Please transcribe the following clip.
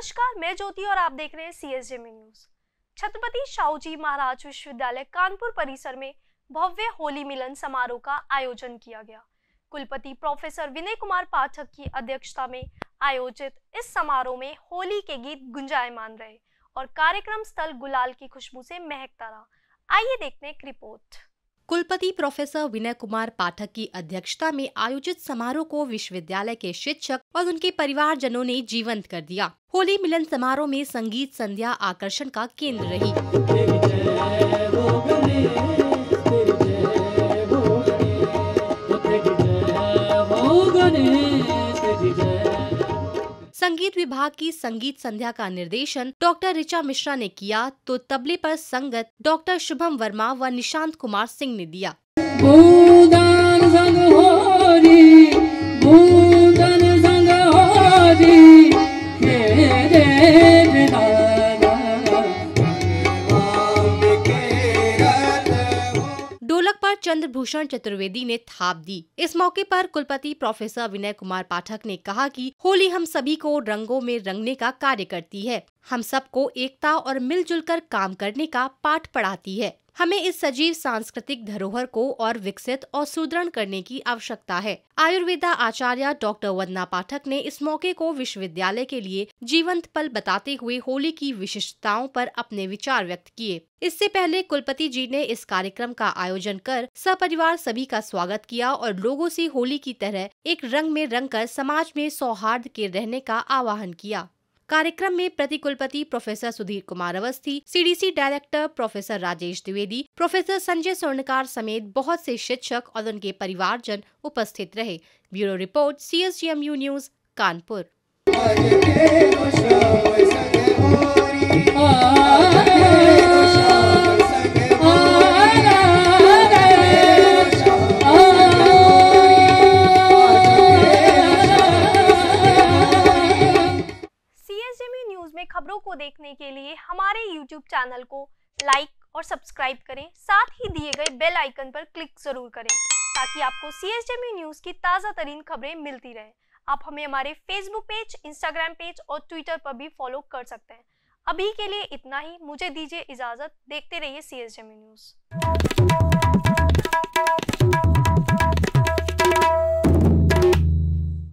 नमस्कार, मैं ज्योति और आप देख रहे हैं C S news Chhatrapati Shahuji Maharaj Vishwavidyalaya Kanpur परिसर में भव्य होली मिलन समारोह का आयोजन किया गया। कुलपति प्रोफेसर विनय कुमार पाठक की अध्यक्षता में आयोजित इस समारोह में होली के गीत गुंजायमान रहे और कार्यक्रम स्थल गुलाल की खुशबू से महकता रहा। आइए देखते हैं एक रिपोर्ट। कुलपति प्रोफेसर विनय कुमार पाठक की अध्यक्षता में आयोजित समारोह को विश्वविद्यालय के शिक्षक और उनके परिवार जनों ने जीवंत कर दिया। होली मिलन समारोह में संगीत संध्या आकर्षण का केंद्र रही। संगीत विभाग की संगीत संध्या का निर्देशन डॉक्टर ऋचा मिश्रा ने किया तो तबले पर संगत डॉक्टर शुभम वर्मा व निशांत कुमार सिंह ने दिया। चंद्रभूषण चतुर्वेदी ने थाप दी। इस मौके पर कुलपति प्रोफेसर विनय कुमार पाठक ने कहा कि होली हम सभी को रंगों में रंगने का कार्य करती है। हम सबको एकता और मिलजुल कर काम करने का पाठ पढ़ाती है। हमें इस सजीव सांस्कृतिक धरोहर को और विकसित और सुदृढ़ करने की आवश्यकता है। आयुर्वेदा आचार्य डॉक्टर वंदना पाठक ने इस मौके को विश्वविद्यालय के लिए जीवंत पल बताते हुए होली की विशिष्टताओं पर अपने विचार व्यक्त किए। इससे पहले कुलपति जी ने इस कार्यक्रम का आयोजन कर सपरिवार सभी का स्वागत किया और लोगों से होली की तरह एक रंग में रंग कर समाज में सौहार्द के रहने का आह्वान किया। कार्यक्रम में प्रति कुलपति professor Sudhir Kumar Awasthi CDC director professor Rajesh Dwivedi, professor Sanjay Swarnkar समेत बहुत से शिक्षक और उनके परिवारजन उपस्थित रहे। Bureau report C news Kanpur. खबरों को देखने के लिए हमारे यूट्यूब चैनल को लाइक और सब्सक्राइब करें। साथ ही दिए गए बेल आइकन पर क्लिक ज़रूर करें, ताकि आपको सी एस न्यूज़ की ताज़ा तरीन खबरें मिलती रहे। आप हमें हमारे फेसबुक पेज इंस्टाग्राम पेज और ट्विटर पर भी फॉलो कर सकते हैं। अभी के लिए इतना ही। मुझे दीजिए इजाज़त। देखते रहिए सी न्यूज़